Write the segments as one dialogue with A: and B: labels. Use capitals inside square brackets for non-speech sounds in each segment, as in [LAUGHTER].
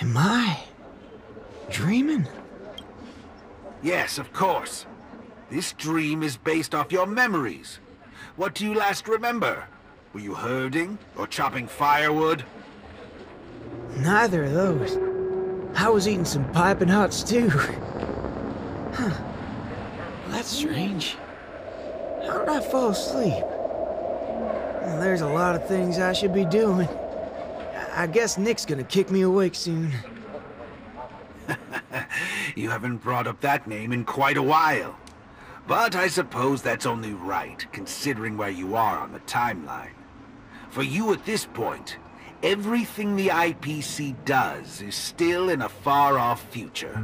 A: Am I dreaming?
B: Yes, of course. This dream is based off your memories. What do you last remember? Were you herding or chopping firewood?
A: Neither of those. I was eating some piping hot stew. Huh. Well, that's strange. How did I fall asleep? Well, there's a lot of things I should be doing. I guess Nick's gonna kick me awake soon. [LAUGHS]
B: you haven't brought up that name in quite a while. But I suppose that's only right, considering where you are on the timeline. For you at this point, everything the IPC does is still in a far-off future.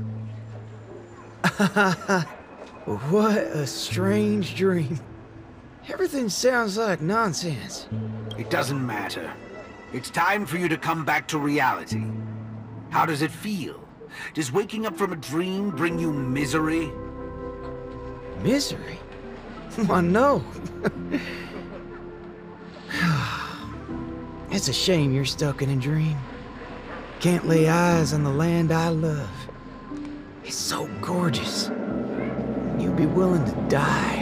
B: [LAUGHS]
A: what a strange dream. Everything sounds like nonsense.
B: It doesn't matter. It's time for you to come back to reality. How does it feel? Does waking up from a dream bring you misery?
A: Misery? Why, no. [SIGHS] it's a shame you're stuck in a dream. Can't lay eyes on the land I love. It's so gorgeous. You'd be willing to die.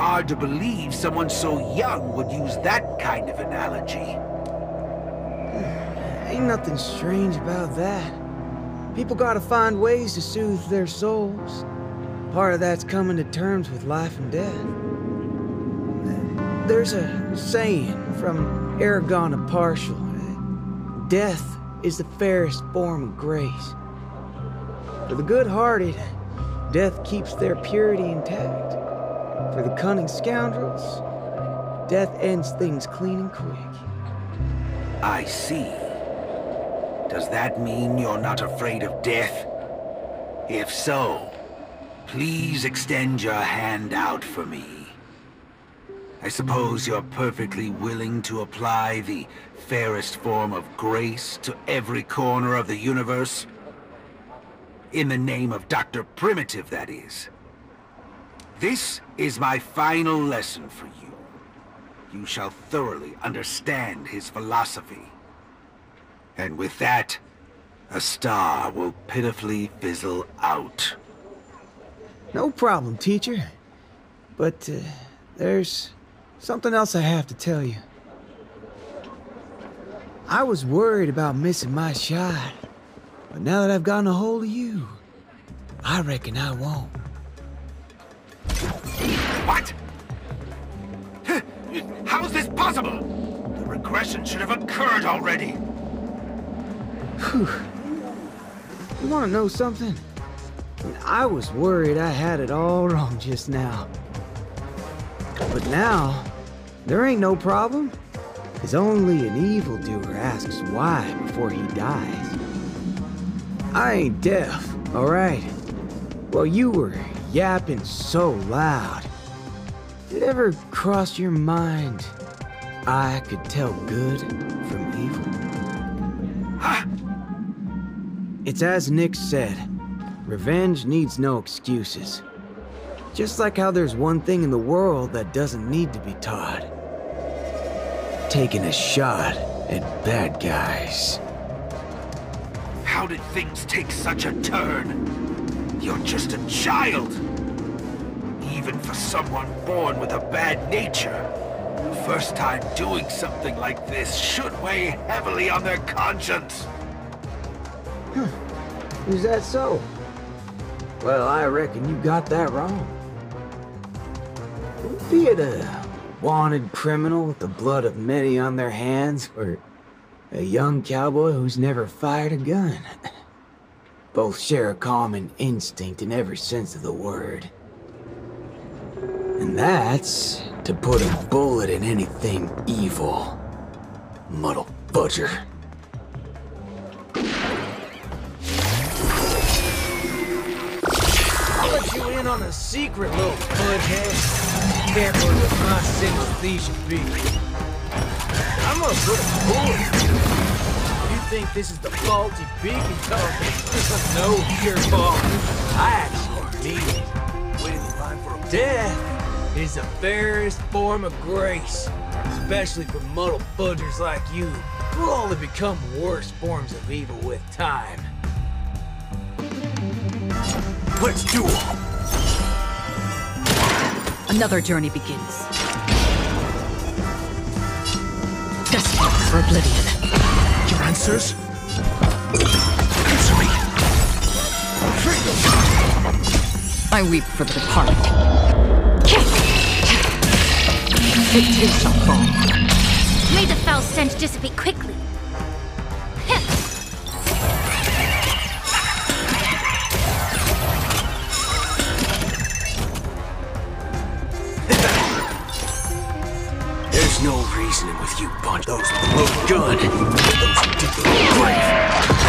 B: Hard to believe someone so young would use that kind of analogy. [SIGHS]
A: Ain't nothing strange about that. People gotta find ways to soothe their souls. Part of that's coming to terms with life and death. There's a saying from Aragon of Partial. Death is the fairest form of grace. For the good-hearted, death keeps their purity intact. For the cunning scoundrels, death ends things clean and quick.
B: I see. Does that mean you're not afraid of death? If so, please extend your hand out for me. I suppose you're perfectly willing to apply the fairest form of grace to every corner of the universe? In the name of Dr. Primitive, that is. This is my final lesson for you. You shall thoroughly understand his philosophy. And with that, a star will pitifully fizzle out.
A: No problem, teacher. But, uh, there's something else I have to tell you. I was worried about missing my shot. But now that I've gotten a hold of you, I reckon I won't.
B: What? How is this possible? The regression should have occurred already.
A: Whew. You want to know something? I was worried I had it all wrong just now. But now, there ain't no problem. Cause only an evildoer asks why before he dies. I ain't deaf, alright? Well, you were yapping so loud. Did it ever cross your mind I could tell good from evil?
B: Ah!
A: It's as Nick said. Revenge needs no excuses. Just like how there's one thing in the world that doesn't need to be taught. Taking a shot at bad guys.
B: How did things take such a turn? You're just a child. Even for someone born with a bad nature, the first time doing something like this should weigh heavily on their conscience.
A: Is that so? Well, I reckon you got that wrong. Be it a wanted criminal with the blood of many on their hands, or a young cowboy who's never fired a gun. Both share a common instinct in every sense of the word. And that's to put a bullet in anything evil. Muddle. I'll let you in on a secret, little butthead. Can't learn what my should be. I'm gonna put a bullet. You think this is the faulty beacon talking? no, your fault. I actually mean it.
C: Waiting in line for a
A: Death is the fairest form of grace, especially for muddle fudgers like you. We'll only become worse forms of evil with time.
B: Let's do it!
C: Another journey begins. Destined for oblivion.
B: Your answers? Answer me!
C: I weep for the departed. Shall fall.
D: May the foul stench dissipate quickly.
B: There's no reasoning with you, bunch. Those load gun. Those who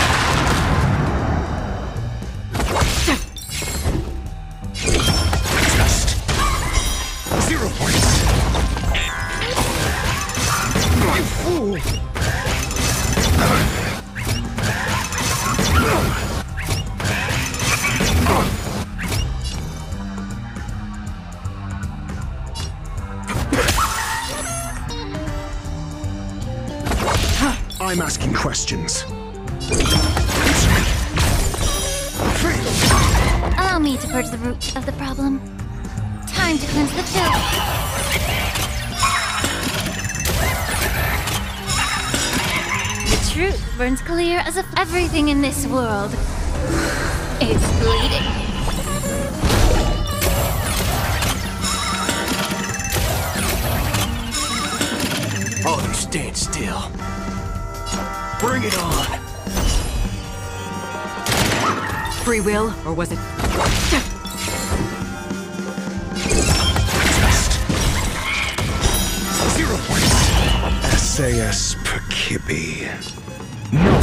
D: in this world is bleeding.
B: All you stand still. Bring it on.
C: Free will, or was it
B: Zero points.
E: SAS Perkibi. Knowledge, the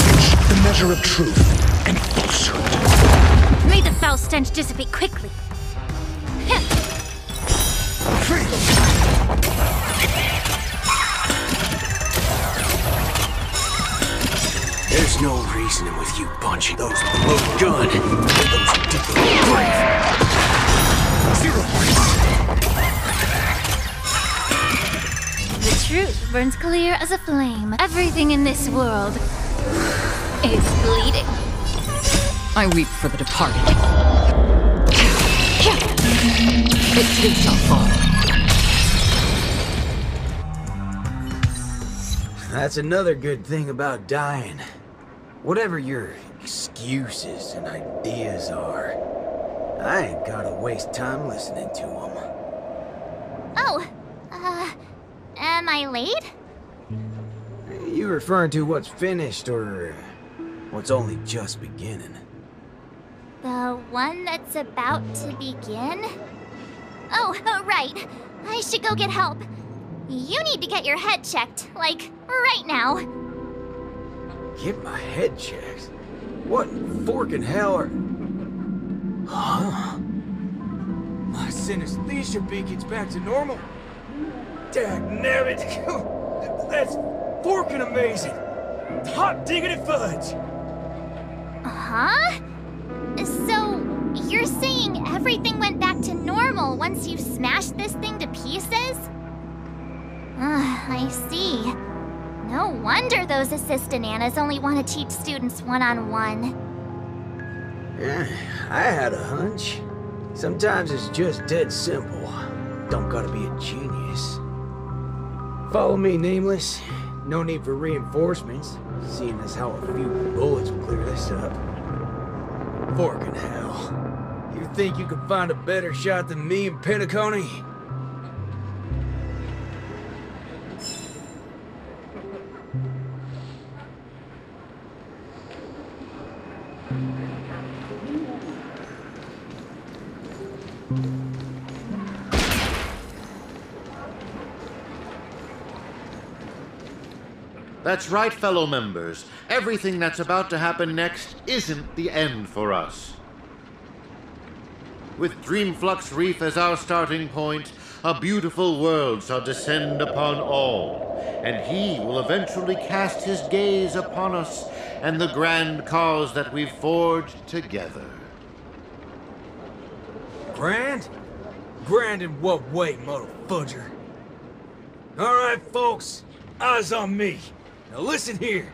E: measure of truth and falsehood.
D: May the foul stench dissipate quickly.
B: There's no reasoning with you bunch. Those who gun. Those who grave. Zero points.
D: The truth burns clear as a flame. Everything in this world is bleeding.
C: I weep for the departed. It too shall fall.
A: That's another good thing about dying. Whatever your excuses and ideas are, I ain't gotta waste time listening to them.
D: Oh, uh, am I late?
A: You referring to what's finished or what's only just beginning?
D: The one that's about to begin? Oh, right. I should go get help. You need to get your head checked, like, right now.
A: Get my head checked. What forking hell are... Huh? My synesthesia beacon's back to normal. Dagnabbit! [LAUGHS] That's forking amazing! Hot diggity fudge!
D: Huh? So, you're saying everything went back to normal once you smashed this thing to pieces? Ah, I see. No wonder those assistant Annas only want to teach students one on one.
A: Yeah, I had a hunch. Sometimes it's just dead simple. Don't gotta be a genius. Follow me, Nameless. No need for reinforcements, seeing as how a few bullets will clear this up. Forking hell. You think you could find a better shot than me and Penacony?
F: That's right, fellow members. Everything that's about to happen next isn't the end for us. With Dreamflux Reef as our starting point, a beautiful world shall descend upon all, and he will eventually cast his gaze upon us and the grand cause that we've forged together.
A: Grand? Grand in what way, motherfudger? Alright, folks. Eyes on me. Now listen here.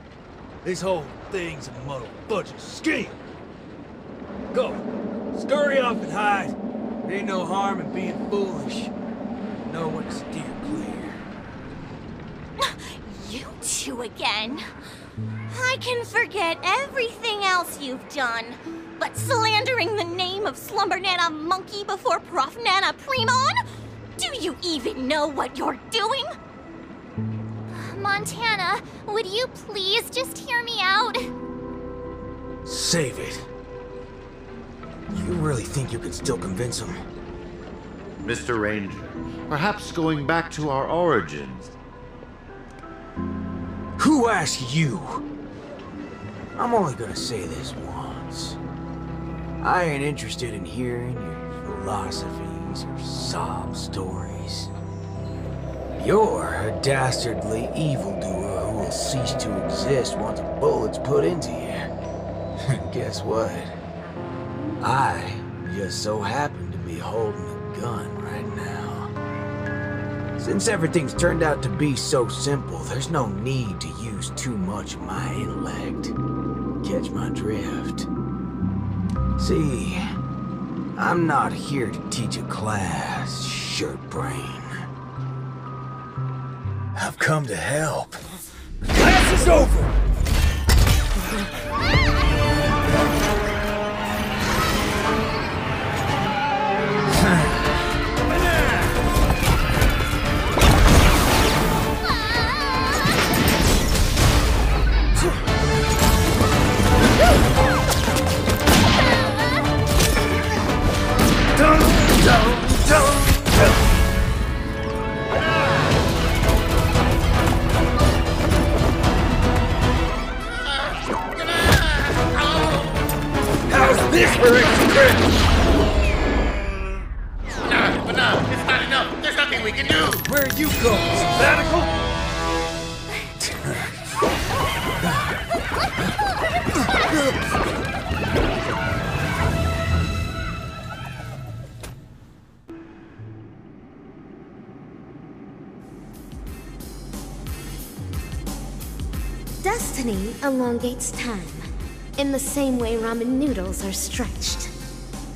A: This whole thing's a muddled bunch of scheme. Go. Scurry off and hide. Ain't no harm in being foolish. No one's steer clear. [LAUGHS]
G: You two again. I can forget everything else you've done. But slandering the name of Slumber Nana Monkey before Prof Nana Primon? Do you even know what you're doing?
D: Montana, would you please just hear me out?
A: Save it. You really think you can still convince him?
F: Mr. Ranger, perhaps going back to our origins.
A: Who asked you? I'm only gonna say this once. I ain't interested in hearing your philosophies or sob stories. You're a dastardly evildoer who will cease to exist once a bullet's put into you. [LAUGHS] Guess what? I just so happen to be holding a gun right now. Since everything's turned out to be so simple, there's no need to use too much of my intellect. Catch my drift. See, I'm not here to teach a class, shirt brain. I've come to help. Class is over! Dun, dun, Extra credit?
F: No, but no, it's not enough. There's nothing we can do.
A: Where are you going? Sabbatical?
H: Destiny elongates time, in the same way ramen noodles are stretched.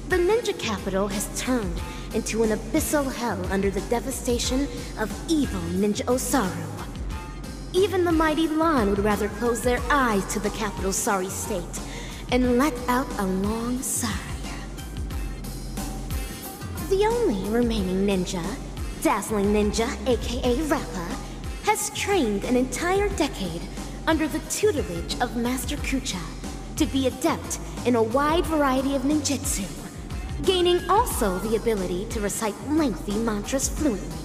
H: The ninja capital has turned into an abyssal hell under the devastation of evil Ninja Osaru. Even the mighty Lan would rather close their eyes to the capital's sorry state and let out a long sigh. The only remaining ninja, Dazzling Ninja, aka Rappa, has trained an entire decade under the tutelage of Master Kucha to be adept in a wide variety of ninjutsu, gaining also the ability to recite lengthy mantras fluently.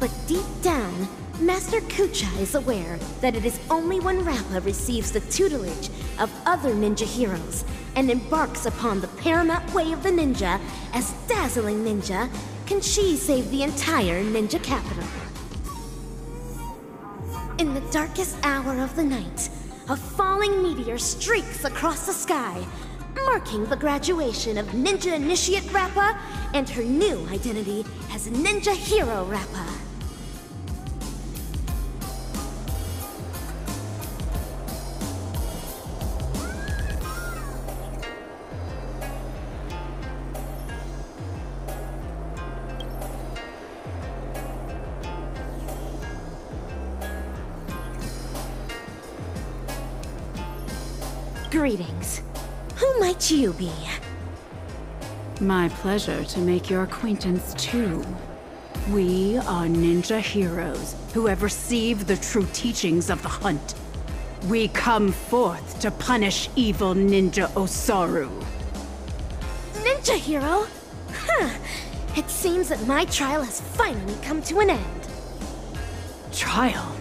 H: But deep down, Master Kucha is aware that it is only when Rappa receives the tutelage of other ninja heroes and embarks upon the paramount way of the ninja as Dazzling Ninja can she save the entire ninja capital. In the darkest hour of the night, a falling meteor streaks across the sky, marking the graduation of Ninja Initiate Rappa and her new identity as Ninja Hero Rappa. Greetings. Who might you be?
I: My pleasure to make your acquaintance too. We are ninja heroes who have received the true teachings of the hunt. We come forth to punish evil ninja Osaru.
H: Ninja Hero? Huh. It seems that my trial has finally come to an end.
I: Trial?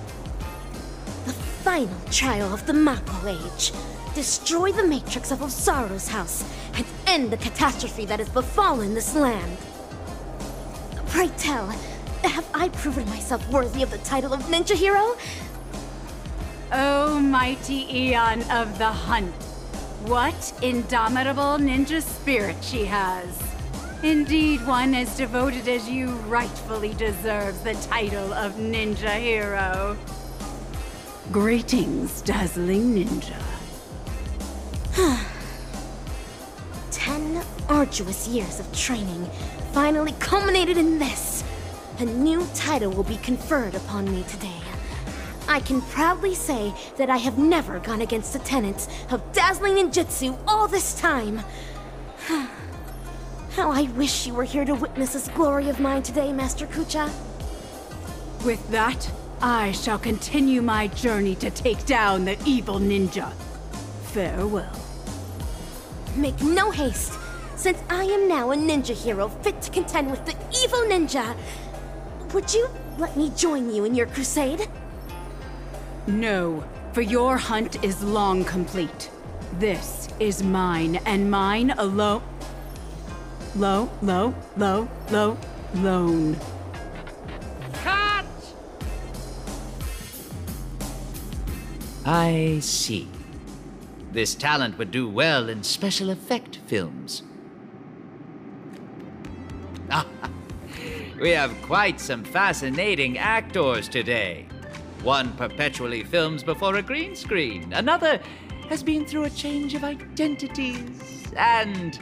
H: The final trial of the Mappo Age. Destroy the matrix of Osaru's house and end the catastrophe that has befallen this land. Pray tell, have I proven myself worthy of the title of Ninja Hero?
I: Oh, mighty Aeon of the Hunt. What indomitable ninja spirit she has. Indeed, one as devoted as you rightfully deserves the title of Ninja Hero. Greetings, dazzling ninja.
H: Arduous years of training finally culminated in this. A new title will be conferred upon me today. I can proudly say that I have never gone against the tenets of dazzling ninjutsu all this time. [SIGHS] How I wish you were here to witness this glory of mine today, Master Kucha.
I: With that, I shall continue my journey to take down the evil ninja. Farewell.
H: Make no haste, since I am now a ninja hero fit to contend with the evil ninja. Would you let me join you in your crusade?
I: No, for your hunt is long complete. This is mine, and mine alone. Low, low, low, low, lone.
J: Cut! I see. This talent would do well in special effect films. We have quite some fascinating actors today. One perpetually films before a green screen, another has been through a change of identities, and.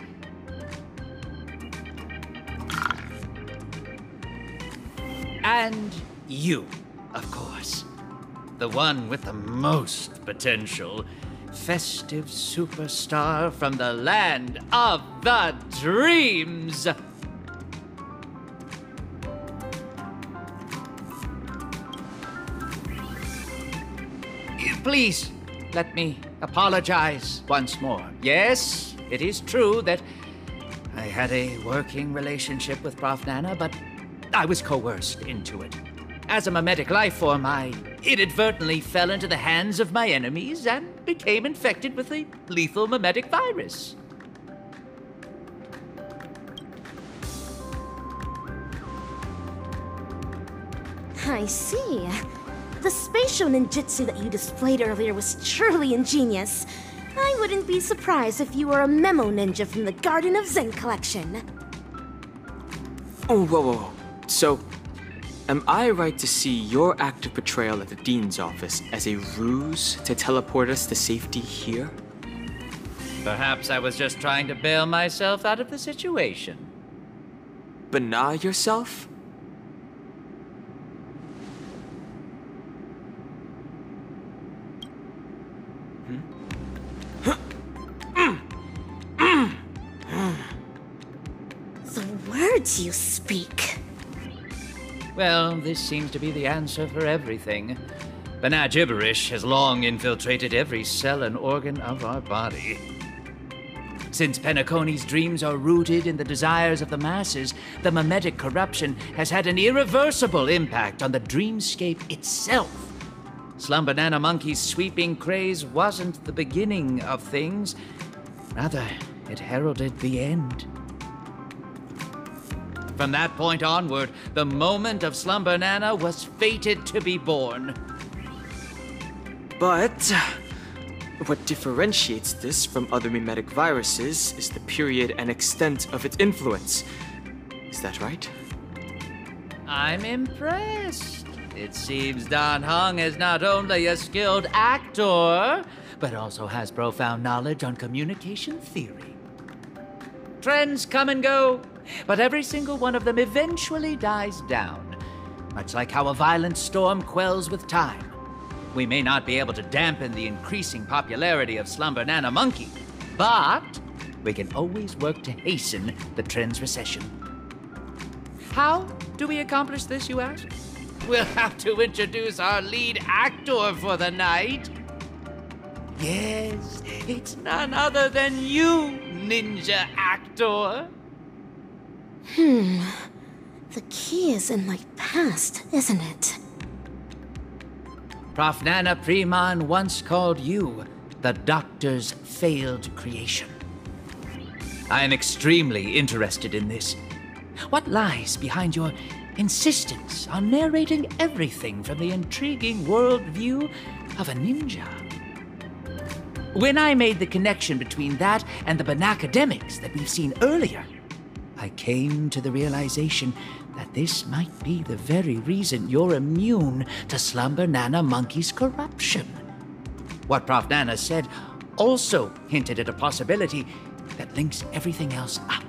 J: And you, of course. The one with the most potential. Festive superstar from the land of the dreams. Please, let me apologize once more. Yes, it is true that I had a working relationship with Prof. Nana, but I was coerced into it. As a mimetic life form, I inadvertently fell into the hands of my enemies and became infected with a lethal mimetic virus.
H: I see. The spatial ninjutsu that you displayed earlier was truly ingenious. I wouldn't be surprised if you were a memo ninja from the Garden of Recollection.
K: Oh, whoa, whoa, whoa. So, am I right to see your act of betrayal at the Dean's office as a ruse to teleport us to safety here?
J: Perhaps I was just trying to bail myself out of the situation.
K: Bana yourself?
H: Words you speak.
J: Well, this seems to be the answer for everything. Bana gibberish has long infiltrated every cell and organ of our body. Since Penacony's dreams are rooted in the desires of the masses, the mimetic corruption has had an irreversible impact on the dreamscape itself. Slum Banana Monkey's sweeping craze wasn't the beginning of things, rather, it heralded the end. From that point onward, the moment of Slumber Banana was fated to be born.
K: But what differentiates this from other mimetic viruses is the period and extent of its influence. Is that right?
J: I'm impressed. It seems Dan Heng is not only a skilled actor, but also has profound knowledge on communication theory. Trends come and go, but every single one of them eventually dies down, much like how a violent storm quells with time. We may not be able to dampen the increasing popularity of Slumber Nana Monkey, but we can always work to hasten the trend's recession. How do we accomplish this, you ask? We'll have to introduce our lead actor for the night. Yes, it's none other than you, ninja actor.
H: Hmm. The key is in my past, isn't it?
J: Prof. Nana Preman once called you the Doctor's failed creation. I am extremely interested in this. What lies behind your insistence on narrating everything from the intriguing worldview of a ninja? When I made the connection between that and the Banacademics that we've seen earlier, I came to the realization that this might be the very reason you're immune to Slumber Nana Monkey's corruption. What Prof Nana said also hinted at a possibility that links everything else up.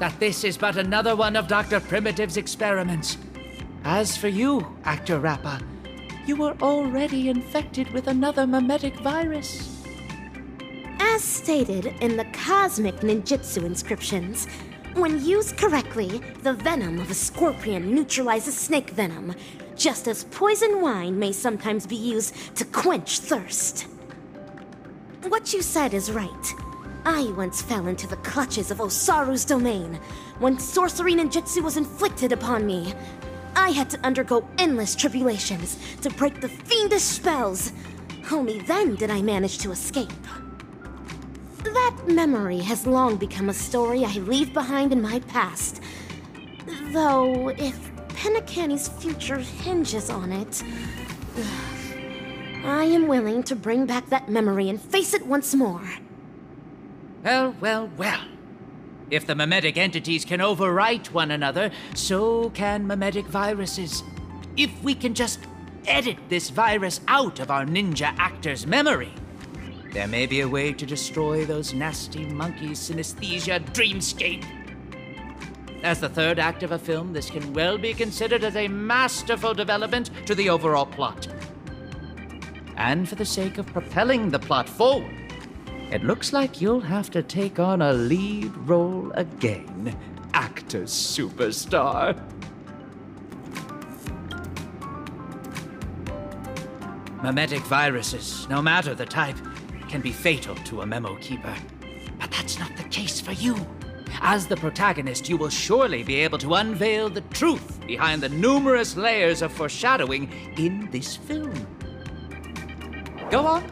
J: That this is but another one of Dr. Primitive's experiments. As for you, Actor Rappa, you were already infected with another mimetic virus.
H: As stated in the cosmic ninjutsu inscriptions, when used correctly, the venom of a scorpion neutralizes snake venom, just as poison wine may sometimes be used to quench thirst. What you said is right. I once fell into the clutches of Osaru's domain when sorcery ninjutsu was inflicted upon me. I had to undergo endless tribulations to break the fiendish spells. Only then did I manage to escape. That memory has long become a story I leave behind in my past. Though, if Penacony's future hinges on it, [SIGHS] I am willing to bring back that memory and face it once more.
J: Well, well, well. If the memetic entities can overwrite one another, so can memetic viruses. If we can just edit this virus out of our ninja actor's memory, there may be a way to destroy those nasty monkeys' synesthesia dreamscape. As the third act of a film, this can well be considered as a masterful development to the overall plot. And for the sake of propelling the plot forward, it looks like you'll have to take on a lead role again, actor superstar. Mimetic viruses, no matter the type, can be fatal to a memo keeper. But that's not the case for you. As the protagonist, you will surely be able to unveil the truth behind the numerous layers of foreshadowing in this film. Go on,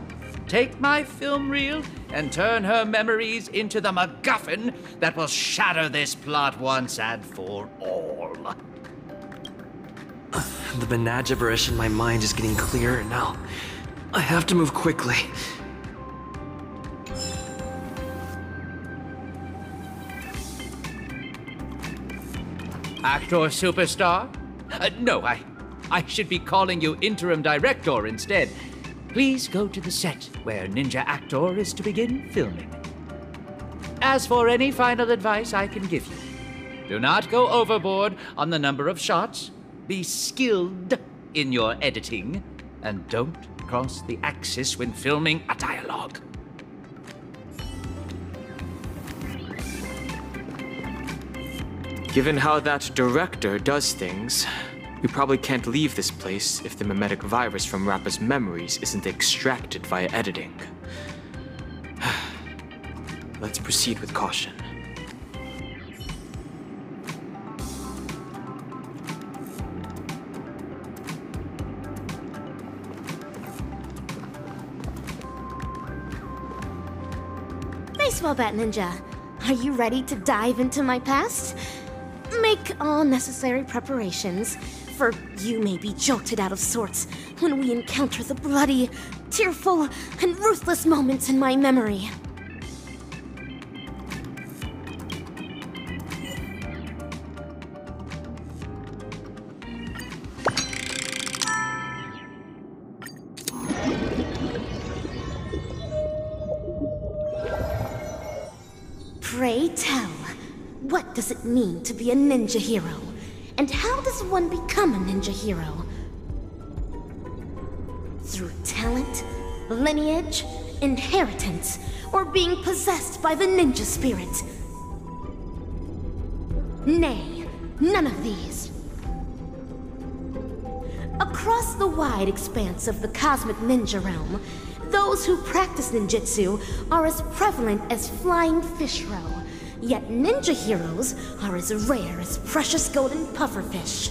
J: take my film reel and turn her memories into the MacGuffin that will shatter this plot once and for all.
L: The Menagiberish in my mind is getting clearer now. I have to move quickly.
J: Actor superstar? Uh, no, I, I should be calling you interim director instead. Please go to the set where Ninja Actor is to begin filming. As for any final advice I can give you, do not go overboard on the number of shots, be skilled in your editing, and don't cross the axis when filming a dialogue.
K: Given how that director does things, we probably can't leave this place if the mimetic virus from Rappa's memories isn't extracted via editing. [SIGHS] Let's proceed with caution.
H: Nice Baseball bat ninja, are you ready to dive into my past? Make all necessary preparations, for you may be jolted out of sorts when we encounter the bloody, tearful, and ruthless moments in my memory. Mean to be a ninja hero? And how does one become a ninja hero? Through talent, lineage, inheritance, or being possessed by the ninja spirit? Nay, none of these. Across the wide expanse of the cosmic ninja realm, those who practice ninjutsu are as prevalent as flying fish roe. Yet ninja heroes are as rare as precious golden pufferfish.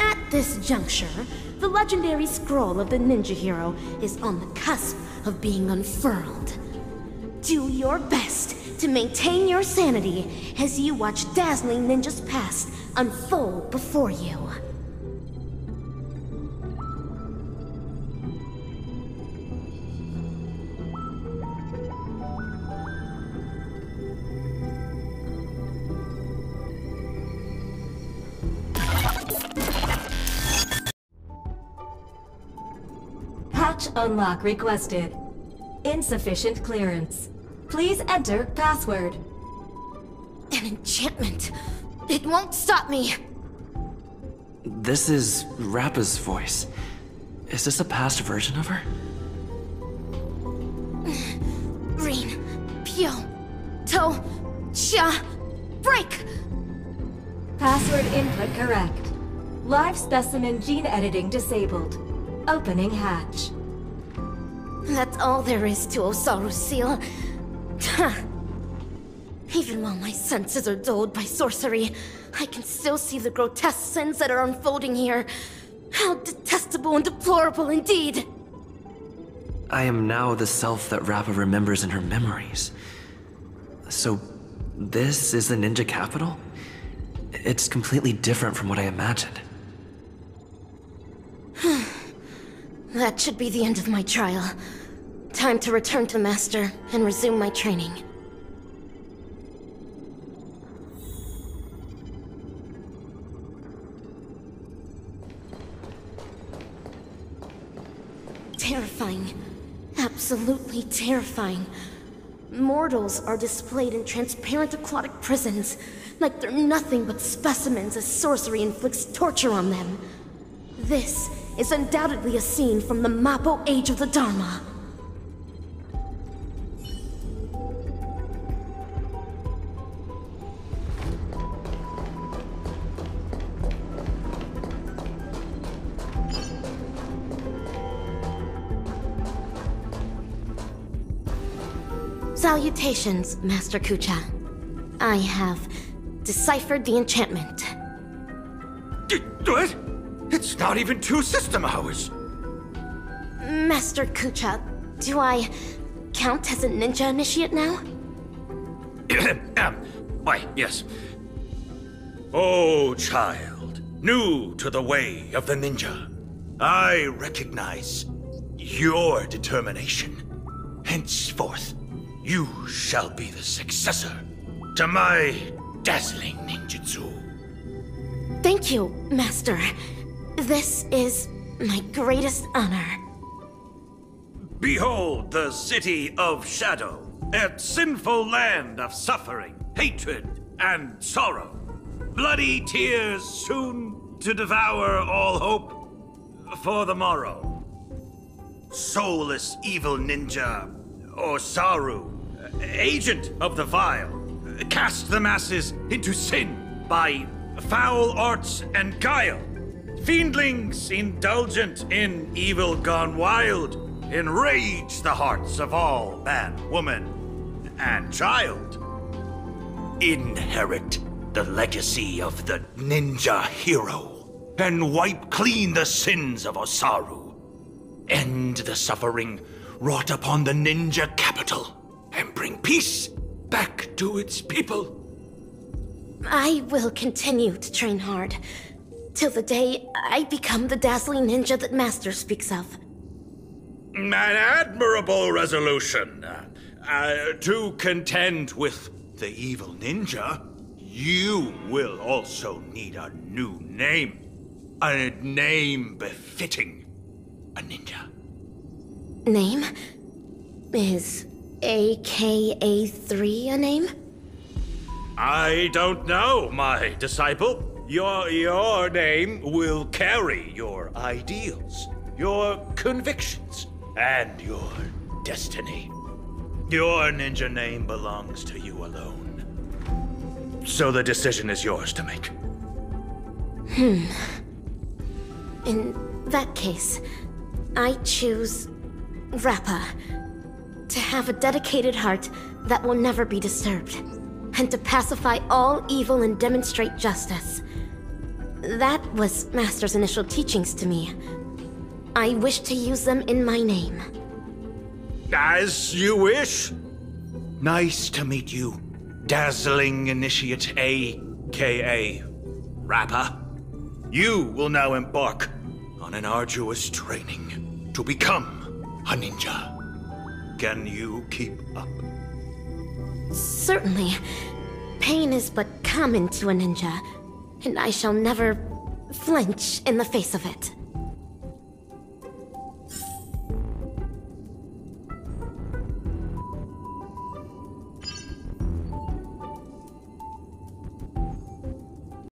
H: At this juncture, the legendary scroll of the ninja hero is on the cusp of being unfurled. Do your best to maintain your sanity as you watch dazzling ninjas past unfold before you.
M: Unlock requested. Insufficient clearance. Please enter password.
H: An enchantment. It won't stop me.
L: This is Rappa's voice. Is this a past version of her?
H: Green, Pio, To, Chia, break!
M: Password input correct. Live specimen gene editing disabled. Opening hatch.
H: That's all there is to Osaru's seal. Even while my senses are dulled by sorcery, I can still see the grotesque sins that are unfolding here. How detestable and deplorable indeed!
L: I am now the self that Rappa remembers in her memories. So, this is the ninja capital? It's completely different from what I imagined. [SIGHS] [SIGHS]
H: that should be the end of my trial. Time to return to Master and resume my training. Terrifying. Absolutely terrifying. Mortals are displayed in transparent aquatic prisons, like they're nothing but specimens as sorcery inflicts torture on them. This is undoubtedly a scene from the Mappo Age of the Dharma. Salutations, Master Kucha. I have deciphered the enchantment.
N: What? It's not even two system hours.
H: Master Kucha, do I count as a ninja initiate now? [CLEARS THROAT]
N: um, why, yes. Oh, child, new to the way of the ninja, I recognize your determination. Henceforth, you shall be the successor to my dazzling ninjutsu.
H: Thank you, Master. This is my greatest honor.
N: Behold the city of shadow, a sinful land of suffering, hatred, and sorrow. Bloody tears soon to devour all hope for the morrow. Soulless evil ninja, Osaru, agent of the vile, cast the masses into sin by foul arts and guile. Fiendlings indulgent in evil gone wild enrage the hearts of all man, woman, and child. Inherit the legacy of the ninja hero and wipe clean the sins of Osaru. End the suffering wrought upon the ninja capital and bring peace back to its people.
H: I will continue to train hard till the day I become the dazzling ninja that Master speaks of.
N: An admirable resolution. Uh, to contend with the evil ninja, you will also need a new name. A name befitting a ninja.
H: Name? Is AKA3 a name?
N: I don't know, my disciple. Your your name will carry your ideals, your convictions, and your destiny. Your ninja name belongs to you alone. So the decision is yours to make.
H: Hmm. In that case, I choose Rappa. To have a dedicated heart that will never be disturbed. And to pacify all evil and demonstrate justice. That was Master's initial teachings to me. I wish to use them in my name.
N: As you wish. Nice to meet you, Dazzling Initiate A.K.A. Rappa. You will now embark on an arduous training to become a ninja. Can you keep up?
H: Certainly. Pain is but common to a ninja, and I shall never flinch in the face of it.